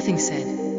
nothing said.